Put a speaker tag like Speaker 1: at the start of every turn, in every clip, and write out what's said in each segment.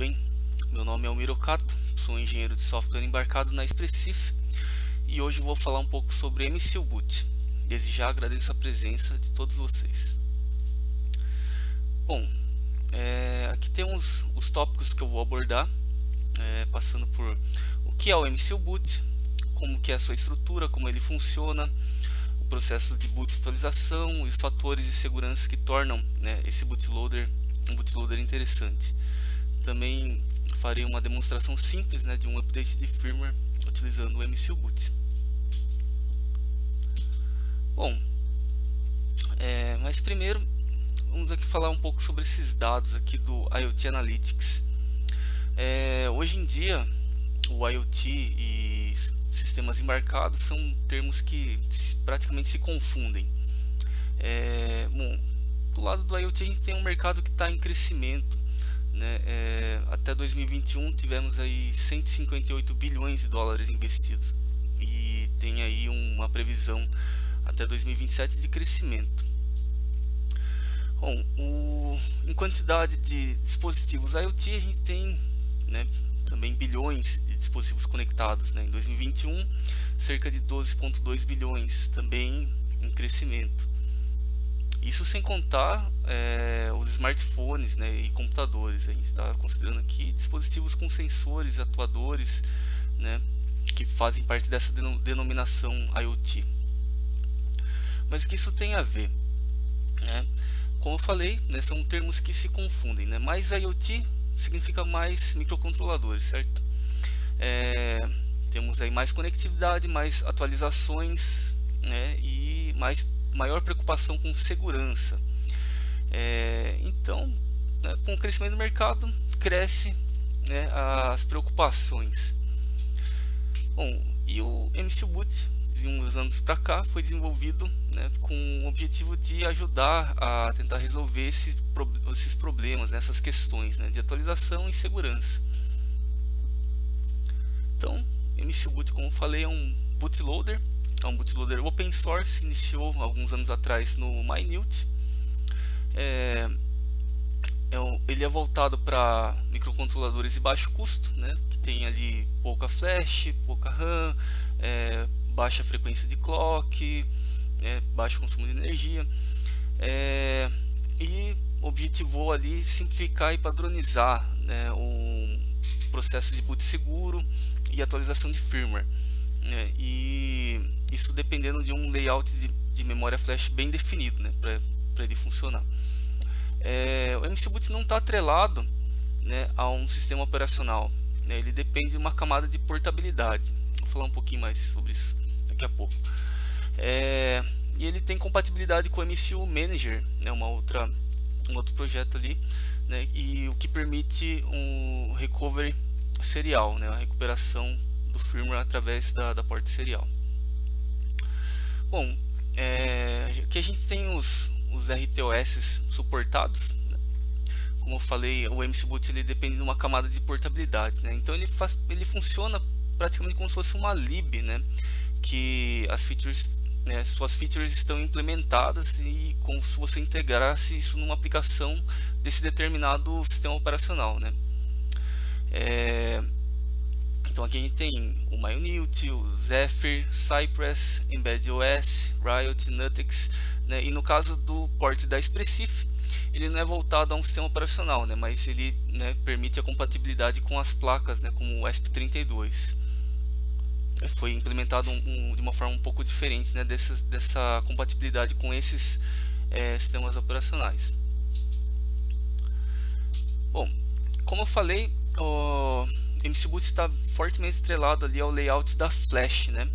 Speaker 1: bem? Meu nome é Almiro Cato, sou engenheiro de software embarcado na Expressif e hoje vou falar um pouco sobre MCU Boot. Desde já agradeço a presença de todos vocês. Bom, é, aqui temos os tópicos que eu vou abordar, é, passando por o que é o MCU Boot, como que é a sua estrutura, como ele funciona, o processo de boot atualização e os fatores de segurança que tornam né, esse bootloader um bootloader interessante. Também farei uma demonstração simples né, de um update de firmware utilizando o MCU Boot. Bom, é, mas primeiro vamos aqui falar um pouco sobre esses dados aqui do IoT Analytics. É, hoje em dia o IoT e sistemas embarcados são termos que praticamente se confundem. É, bom, do lado do IoT a gente tem um mercado que está em crescimento. Né? É, até 2021 tivemos aí 158 bilhões de dólares investidos e tem aí uma previsão até 2027 de crescimento. Bom, o, em quantidade de dispositivos IoT a gente tem né, também bilhões de dispositivos conectados. Né? Em 2021 cerca de 12,2 bilhões, também em crescimento. Isso sem contar é, os smartphones né, e computadores. A gente está considerando aqui dispositivos com sensores, atuadores, né, que fazem parte dessa denominação IoT. Mas o que isso tem a ver? Né? Como eu falei, né, são termos que se confundem. Né? Mais IoT significa mais microcontroladores, certo? É, temos aí mais conectividade, mais atualizações né, e mais maior preocupação com segurança. É, então, né, com o crescimento do mercado, cresce né, as preocupações. Bom, e o MCU Boot, de uns anos para cá, foi desenvolvido né, com o objetivo de ajudar a tentar resolver esse, esses problemas, né, essas questões né, de atualização e segurança. Então, MCU Boot, como falei, é um bootloader é um bootloader open source, iniciou alguns anos atrás no Minute. É, é ele é voltado para microcontroladores de baixo custo, né, que tem ali pouca flash, pouca RAM, é, baixa frequência de clock, é, baixo consumo de energia. É, e objetivou ali simplificar e padronizar né, um processo de boot seguro e atualização de firmware. Né, e isso dependendo de um layout de, de memória flash bem definido né, para ele funcionar. É, o MCBoot não está atrelado né, a um sistema operacional, né, ele depende de uma camada de portabilidade. Vou falar um pouquinho mais sobre isso daqui a pouco. É, e ele tem compatibilidade com o MCU Manager, né, uma outra, um outro projeto ali, né, e o que permite um recovery serial, né, a recuperação do firmware através da, da porta serial. Bom, é, aqui a gente tem os, os RTOS suportados. Né? Como eu falei, o MCBoot ele depende de uma camada de portabilidade. Né? Então ele, faz, ele funciona praticamente como se fosse uma lib, né? que as features, né, suas features estão implementadas e como se você integrasse isso numa aplicação desse determinado sistema operacional. Né? É, então aqui a gente tem o MyUnity, o Zephyr, Cypress, EmbeddedOS, Riot, Nutex, né? e no caso do port da Expressif, ele não é voltado a um sistema operacional, né? mas ele né, permite a compatibilidade com as placas, né, como o ESP32. É, foi implementado um, um, de uma forma um pouco diferente né, dessa, dessa compatibilidade com esses é, sistemas operacionais. Bom, como eu falei, o MCBoot está fortemente estrelado ali ao layout da flash, né?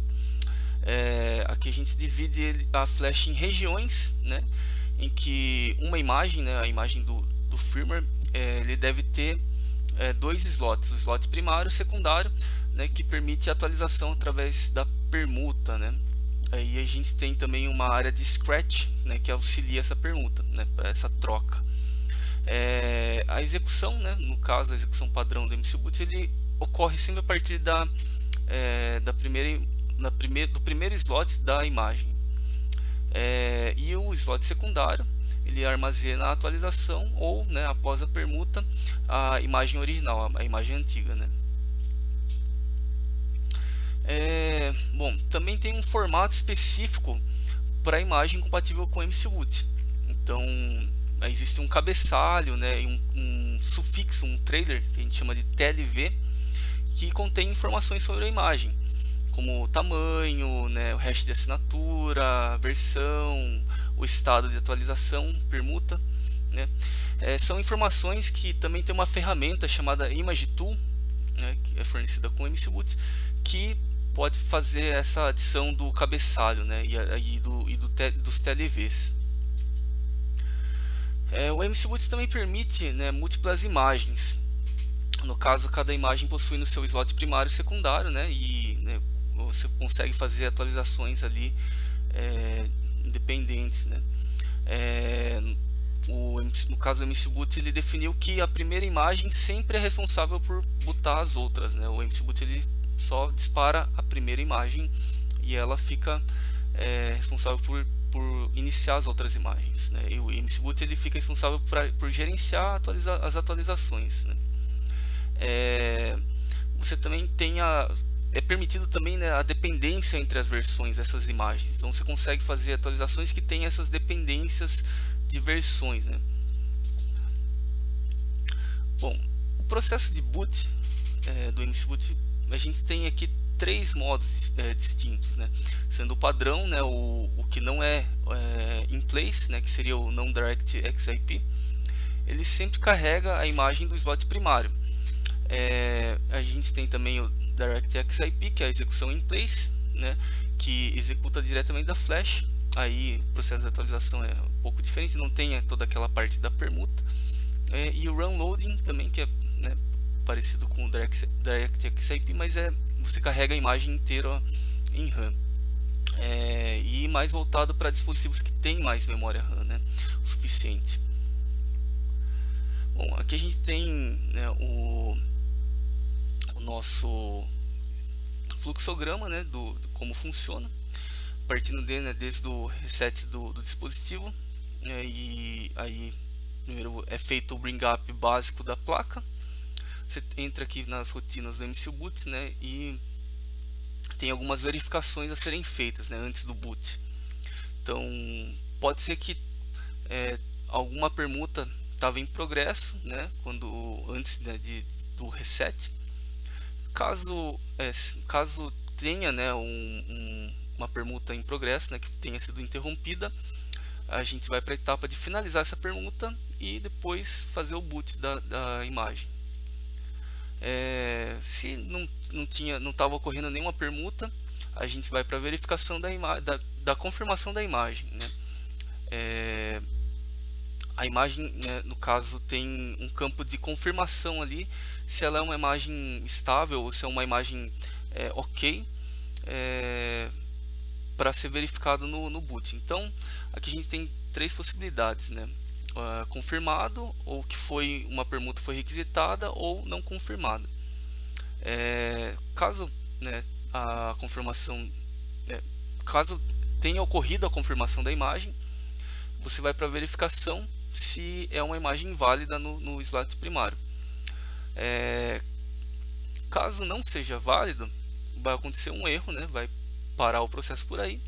Speaker 1: É, aqui a gente divide a flash em regiões, né? Em que uma imagem, né, a imagem do, do firmware, é, ele deve ter é, dois slots, o slot primário e secundário, né, que permite a atualização através da permuta, né? Aí a gente tem também uma área de scratch, né, que auxilia essa permuta, né, essa troca. É, a execução, né, no caso a execução padrão do MCBoot, ele ocorre sempre a partir da, é, da primeira, na primeir, do primeiro slot da imagem. É, e o slot secundário, ele armazena a atualização ou, né, após a permuta, a imagem original, a imagem antiga, né. É, bom, também tem um formato específico para a imagem compatível com MCBoot. Então, existe um cabeçalho, né, um, um sufixo, um trailer que a gente chama de TLV, que contém informações sobre a imagem como o tamanho, né, o hash de assinatura, versão, o estado de atualização, permuta. Né? É, são informações que também tem uma ferramenta chamada Image Tool, né, que é fornecida com MCBoots, que pode fazer essa adição do cabeçalho né, e, e, do, e do te, dos TLVs. É, o MCBoots também permite né, múltiplas imagens. No caso, cada imagem possui no seu slot primário e secundário, né, e né, você consegue fazer atualizações ali é, independentes, né? É, o, no caso do MCBoot ele definiu que a primeira imagem sempre é responsável por botar as outras, né? O MCBoot ele só dispara a primeira imagem e ela fica é, responsável por, por iniciar as outras imagens, né? E o MCBoot ele fica responsável pra, por gerenciar atualiza, as atualizações, né? É, você também tem a é permitido também né, a dependência entre as versões dessas imagens. Então você consegue fazer atualizações que têm essas dependências de versões. Né? Bom, o processo de boot é, do MCBoot, a gente tem aqui três modos é, distintos, né? sendo o padrão, né, o, o que não é, é in place, né, que seria o não direct XIP, ele sempre carrega a imagem do slot primário. É, a gente tem também o DirectX IP, que é a execução in place, né, que executa diretamente da flash. Aí o processo de atualização é um pouco diferente, não tem toda aquela parte da permuta. É, e o run loading também, que é né, parecido com o DirectX mas é você carrega a imagem inteira em RAM. É, e mais voltado para dispositivos que têm mais memória RAM, né, o suficiente. Bom, aqui a gente tem né, o o nosso fluxograma né, do, do como funciona, partindo dele né, desde o reset do, do dispositivo né, e aí primeiro é feito o bring up básico da placa. Você entra aqui nas rotinas do MCU boot né, e tem algumas verificações a serem feitas né, antes do boot. Então pode ser que é, alguma permuta estava em progresso, né, quando antes né, de, do reset Caso, é, caso tenha né, um, um, uma permuta em progresso, né, que tenha sido interrompida, a gente vai para a etapa de finalizar essa permuta e depois fazer o boot da, da imagem. É, se não não tinha não estava ocorrendo nenhuma permuta, a gente vai para a verificação da, da, da confirmação da imagem. Né? É, a imagem, né, no caso, tem um campo de confirmação ali, se ela é uma imagem estável ou se é uma imagem é, ok, é, para ser verificado no, no boot. Então, aqui a gente tem três possibilidades, né? Uh, confirmado, ou que foi uma permuta foi requisitada, ou não confirmada. É, caso né, a confirmação, é, caso tenha ocorrido a confirmação da imagem, você vai para verificação se é uma imagem válida no, no primário. É, caso não seja válido, vai acontecer um erro, né? vai parar o processo por aí.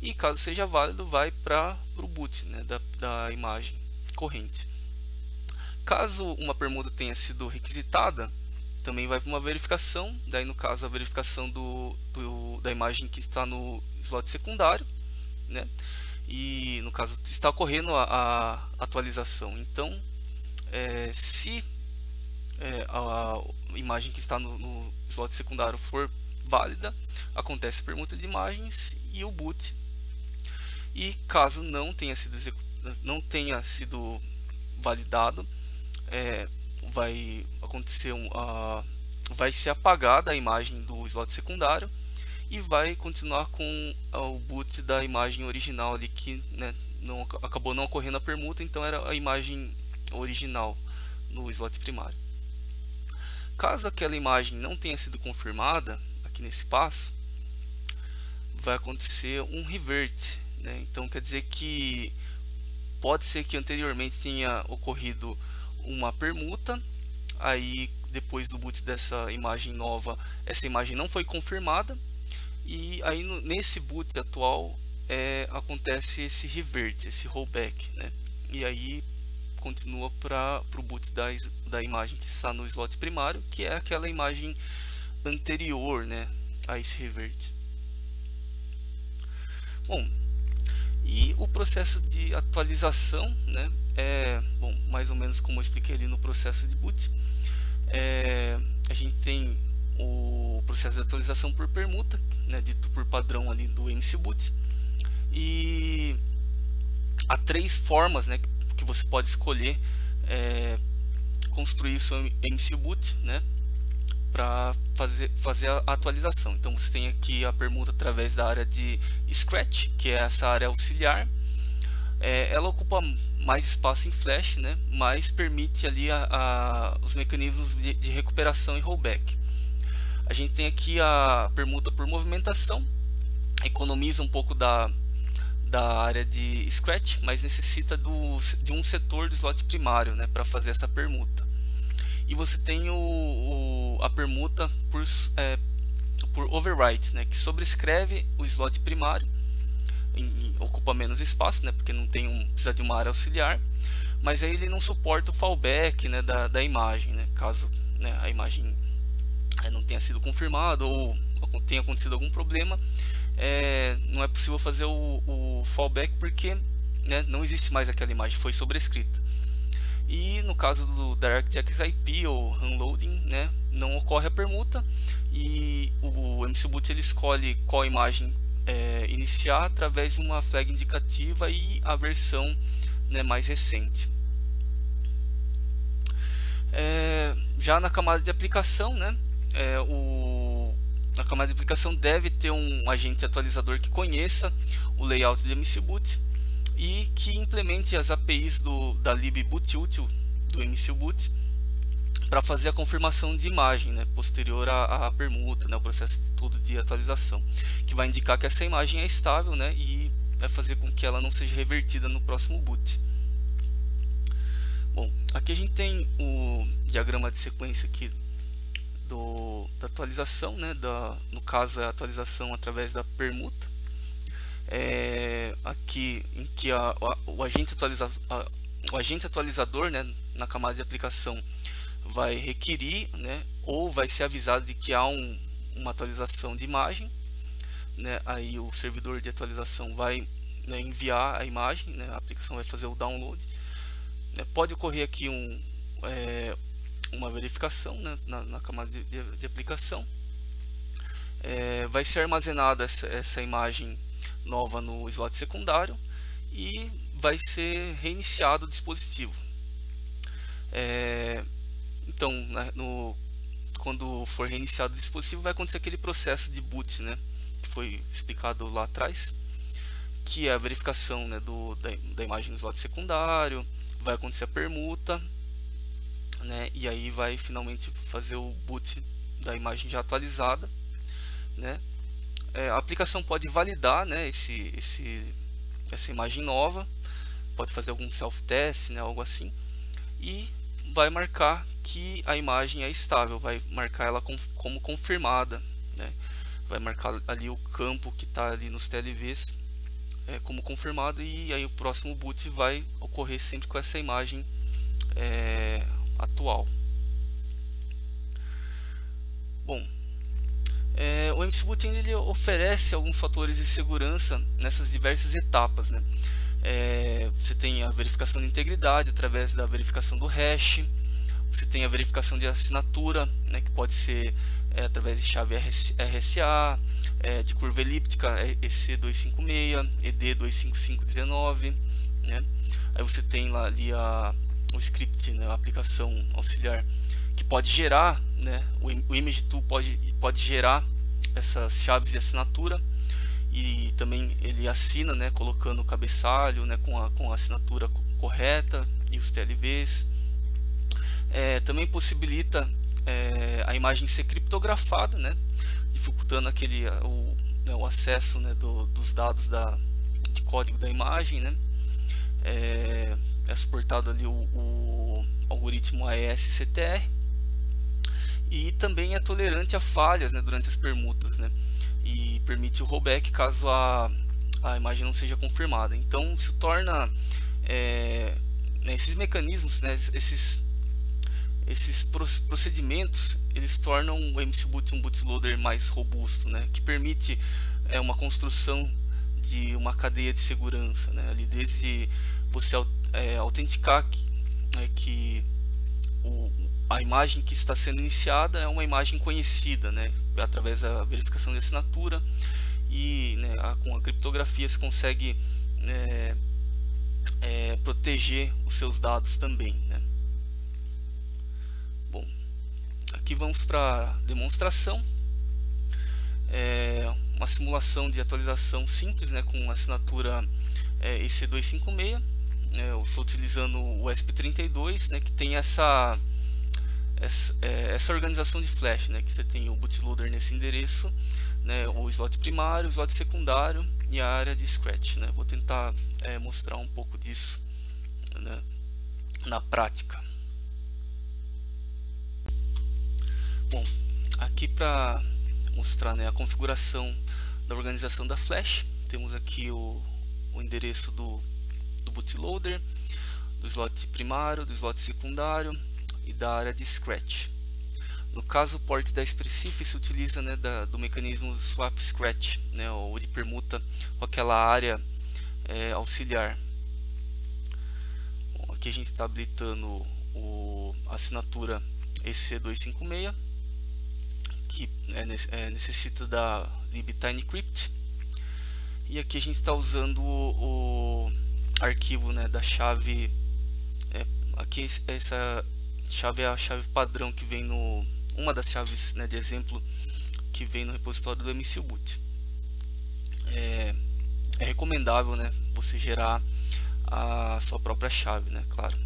Speaker 1: E caso seja válido, vai para o boot né? da, da imagem corrente. Caso uma permuta tenha sido requisitada, também vai para uma verificação, daí no caso a verificação do, do, da imagem que está no slot secundário, né? e no caso está ocorrendo a, a atualização. Então, é, se é, a, imagem que está no, no, slot secundário for válida, acontece a permuta de imagens e o boot. E caso não tenha sido não tenha sido validado, é, vai acontecer um, vai ser apagada a imagem do slot secundário e vai continuar com o boot da imagem original ali que né, não, acabou não ocorrendo a permuta, então era a imagem original no slot primário. Caso aquela imagem não tenha sido confirmada aqui nesse passo, vai acontecer um revert. Né? Então quer dizer que pode ser que anteriormente tenha ocorrido uma permuta, aí depois do boot dessa imagem nova, essa imagem não foi confirmada, e aí nesse boot atual é, acontece esse revert, esse rollback, né? e aí continua para o boot da, da imagem que está no slot primário, que é aquela imagem anterior né, a esse revert. Bom, e o processo de atualização né, é bom, mais ou menos como eu expliquei ali no processo de boot. É, a gente tem o processo de atualização por permuta, né, dito por padrão ali do MCBoot. E há três formas né, que você pode escolher é, construir seu MCBoot né, para fazer, fazer a atualização. Então você tem aqui a permuta através da área de Scratch, que é essa área auxiliar. É, ela ocupa mais espaço em flash, né, mas permite ali a, a, os mecanismos de, de recuperação e rollback. A gente tem aqui a permuta por movimentação, economiza um pouco da, da área de Scratch, mas necessita do, de um setor do slot primário né, para fazer essa permuta. E você tem o, o a permuta por, é, por overwrite, né, que sobrescreve o slot primário, em, ocupa menos espaço, né, porque não tem um, precisa de uma área auxiliar, mas aí ele não suporta o fallback né, da, da imagem, né, caso né, a imagem é, não tenha sido confirmada ou, tenha acontecido algum problema, é, não é possível fazer o, o fallback porque né, não existe mais aquela imagem, foi sobrescrita. E no caso do DirectX IP ou Unloading, né, não ocorre a permuta e o MCBoot ele escolhe qual imagem é, iniciar através de uma flag indicativa e a versão né, mais recente. É, já na camada de aplicação, né, é, o, a camada de aplicação deve ter um agente atualizador que conheça o layout de MCBoot e que implemente as APIs do, da libbootUtil do MCBoot para fazer a confirmação de imagem né, posterior à, à permuta, né, o processo todo de atualização, que vai indicar que essa imagem é estável né, e vai fazer com que ela não seja revertida no próximo boot. Bom, aqui a gente tem o diagrama de sequência aqui do, da atualização, né, da, no caso é a atualização através da permuta, é, aqui em que a, a, o, agente a, o agente atualizador né, na camada de aplicação vai requerir né, ou vai ser avisado de que há um, uma atualização de imagem, né, aí o servidor de atualização vai né, enviar a imagem, né, a aplicação vai fazer o download. Né, pode ocorrer aqui um, é, uma verificação né, na, na, camada de, de, de aplicação. É, vai ser armazenada essa, essa imagem nova no slot secundário e vai ser reiniciado o dispositivo. É, então, no, quando for reiniciado o dispositivo, vai acontecer aquele processo de boot, né, que foi explicado lá atrás, que é a verificação né, do, da, da imagem no slot secundário, vai acontecer a permuta né? E aí vai finalmente fazer o boot da imagem já atualizada, né? É, a aplicação pode validar, né? Esse, esse, essa imagem nova, pode fazer algum self-test, né? Algo assim, e vai marcar que a imagem é estável, vai marcar ela com, como confirmada, né? Vai marcar ali o campo que está ali nos TLVs é, como confirmado e aí o próximo boot vai ocorrer sempre com essa imagem é, atual. Bom, é, o MCBoot ele oferece alguns fatores de segurança nessas diversas etapas. Né? É, você tem a verificação de integridade através da verificação do hash, você tem a verificação de assinatura, né, que pode ser é, através de chave RSA, é, de curva elíptica EC256, ED25519. Né? Aí você tem lá ali a, o script, né, a aplicação auxiliar que pode gerar, né, o, o image tool pode, pode gerar essas chaves de assinatura e também ele assina, né, colocando o cabeçalho, né, com a, com a assinatura correta e os TLVs. É, também possibilita é, a imagem ser criptografada, né, dificultando aquele o, né, o acesso né, do, dos dados da, de código da imagem, né. é, é suportado ali o, o algoritmo AES-CTR e também é tolerante a falhas né, durante as permutas né, e permite o rollback caso a, a imagem não seja confirmada. Então se torna é, né, esses mecanismos, né, esses, esses procedimentos, eles tornam o MCBoot um bootloader mais robusto, né, que permite é, uma construção de uma cadeia de segurança, né, ali desde você é, autenticar que, né, que o, a imagem que está sendo iniciada é uma imagem conhecida, né, através da verificação de assinatura e né, a, com a criptografia se consegue né, é, proteger os seus dados também. Né. Bom, aqui vamos para demonstração. É uma simulação de atualização simples, né, com assinatura é, EC256. É, eu estou utilizando o ESP32, né, que tem essa essa, é, essa organização de flash, né, que você tem o bootloader nesse endereço, né, o slot primário, o slot secundário e a área de scratch. Né. Vou tentar é, mostrar um pouco disso né, na prática. Bom, aqui para mostrar né, a configuração da organização da flash, temos aqui o, o endereço do, do bootloader, do slot primário, do slot secundário, e da área de Scratch. No caso, o port da Expressif se utiliza né, da, do mecanismo swap scratch, né, ou de permuta com aquela área é, auxiliar. Bom, aqui a gente está habilitando a assinatura EC256, que é, é, necessita da libtinycrypt. E aqui a gente está usando o, o, arquivo né, da chave. É, aqui essa chave é a chave padrão que vem no uma das chaves né, de exemplo que vem no repositório do MCBoot. É, é recomendável né, você gerar a sua própria chave, né, claro.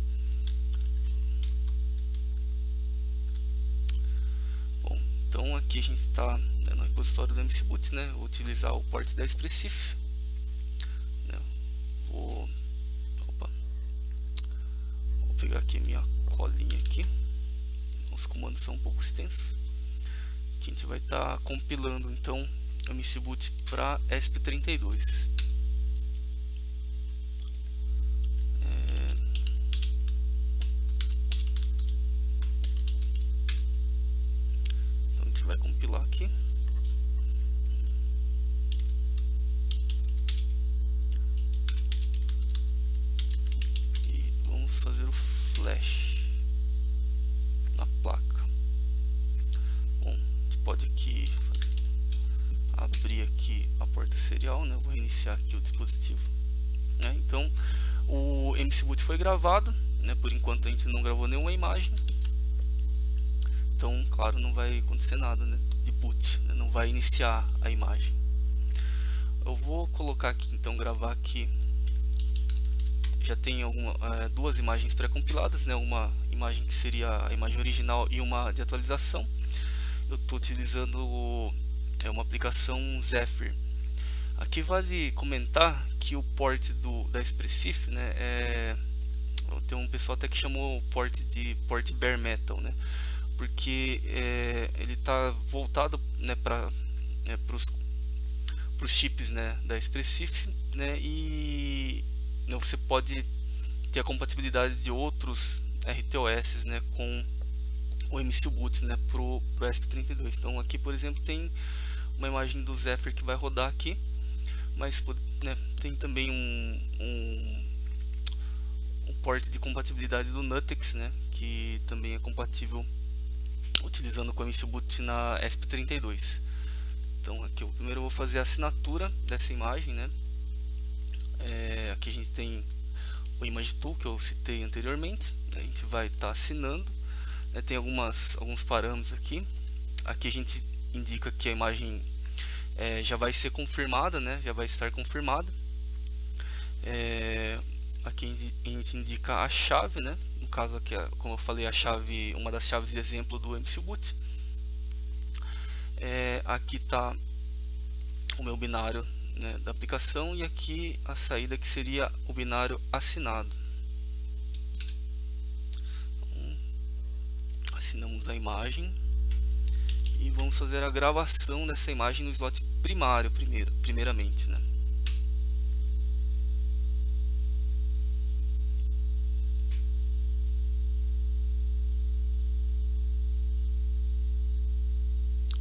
Speaker 1: Bom, então aqui a gente está né, no repositório do MCBoot, né, vou utilizar o port da Expressif. Né, vou, opa, vou pegar aqui minha colinha aqui. Os comandos são um pouco extensos. Que a gente vai estar tá compilando então o MCBoot para ESP32. Pode aqui abrir aqui a porta serial, né? Vou iniciar aqui o dispositivo. Né? Então, o MCBoot foi gravado, né? Por enquanto a gente não gravou nenhuma imagem. Então, claro, não vai acontecer nada né? de boot, né? não vai iniciar a imagem. Eu vou colocar aqui, então, gravar aqui já tem alguma, é, duas imagens pré-compiladas, né? uma imagem que seria a imagem original e uma de atualização. Eu estou utilizando o, é uma aplicação Zephyr. Aqui vale comentar que o port do, da Expressif, né, é, tem um pessoal até que chamou o port de port bare metal, né, porque é, ele está voltado né, para né, os chips né, da Expressif, né, e né, você pode ter a compatibilidade de outros RTOS né, com o MCU né, para o ESP32. Então aqui, por exemplo, tem uma imagem do Zephyr que vai rodar aqui, mas né, tem também um, um, um port de compatibilidade do Nutex, né, que também é compatível utilizando com o MCBoot na ESP32. Então aqui eu primeiro vou fazer a assinatura dessa imagem, né, é, aqui a gente tem o Image Tool que eu citei anteriormente. A gente vai estar tá assinando. Né, tem algumas, alguns parâmetros aqui. Aqui a gente indica que a imagem é, já vai ser confirmada, né, já vai estar confirmada. É, aqui a gente indica a chave, né, no caso aqui, como eu falei, a chave, uma das chaves de exemplo do MCBoot. É, aqui está o meu binário né, da aplicação e aqui a saída que seria o binário assinado. Assinamos a imagem e vamos fazer a gravação dessa imagem no slot primário primeiro, primeiramente, né?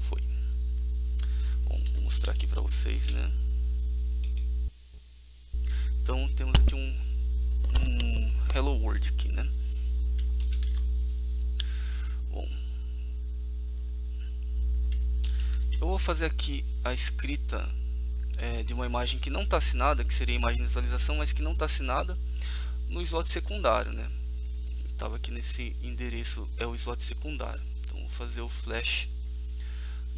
Speaker 1: Foi. Bom, vou mostrar aqui para vocês, né? Então temos aqui um, um Hello World aqui, né? Eu vou fazer aqui a escrita é, de uma imagem que não está assinada, que seria a imagem de visualização, mas que não está assinada no slot secundário, né? Estava aqui nesse endereço, é o slot secundário. Então vou fazer o flash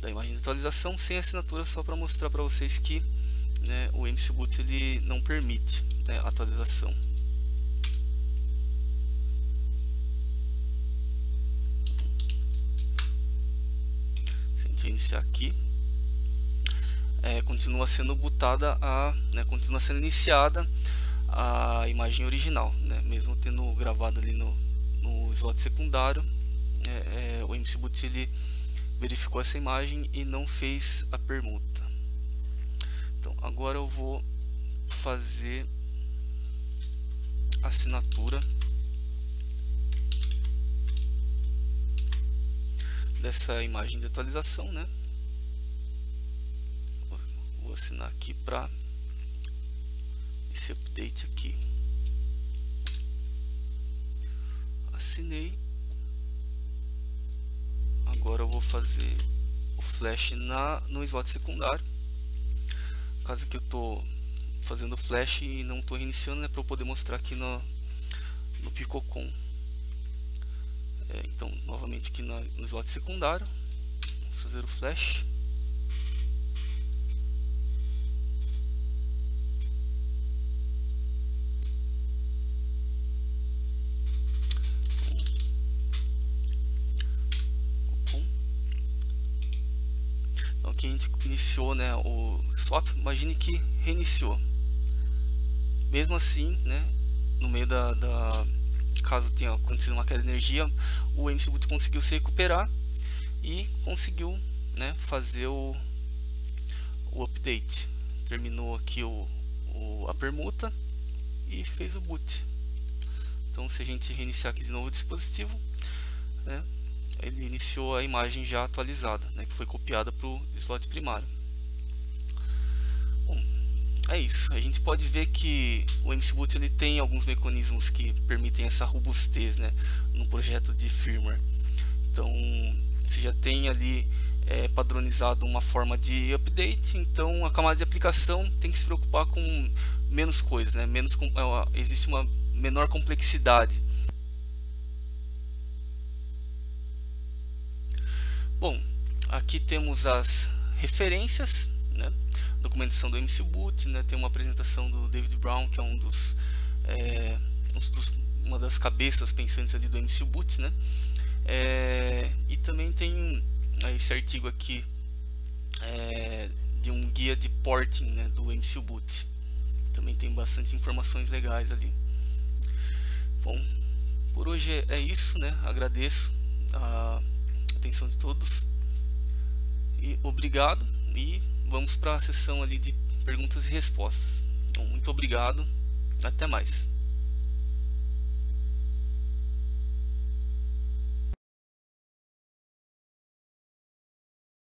Speaker 1: da imagem de atualização sem assinatura, só para mostrar para vocês que né, o MCBoot ele não permite né, atualização. Iniciar aqui, é, continua sendo botada a, né, continua sendo iniciada a imagem original, né, mesmo tendo gravado ali no, no slot secundário, é, é, o MCBoot ele verificou essa imagem e não fez a permuta. Então agora eu vou fazer assinatura dessa imagem de atualização, né? Vou assinar aqui para esse update aqui. Assinei. Agora eu vou fazer o flash na no slot secundário. Caso que eu tô fazendo flash e não estou reiniciando, né, para eu poder mostrar aqui no no Picocom. É, então, novamente aqui no, no slot secundário, vamos fazer o flash. Então aqui a gente iniciou né, o swap, imagine que reiniciou. Mesmo assim, né, no meio da, da caso tenha acontecido uma queda de energia, o MCBoot conseguiu se recuperar e conseguiu né, fazer o, o update. Terminou aqui o, o, a permuta e fez o boot. Então se a gente reiniciar aqui de novo o dispositivo, né, ele iniciou a imagem já atualizada, né, que foi copiada para o slot primário é isso. A gente pode ver que o MCBoot ele tem alguns mecanismos que permitem essa robustez né, no projeto de firmware. Então, você já tem ali é, padronizado uma forma de update, então a camada de aplicação tem que se preocupar com menos coisas, né? menos, é, existe uma menor complexidade. Bom, aqui temos as referências, né? Documentação do MC Boot, né? tem uma apresentação do David Brown, que é um dos, é, um dos uma das cabeças pensantes ali do MC Boot, né? É, e também tem esse artigo aqui é, de um guia de porting né, do MC Boot. Também tem bastante informações legais ali. Bom, por hoje é, é isso, né? Agradeço a atenção de todos e obrigado e vamos para a sessão ali de perguntas e respostas. Então, muito obrigado, até mais.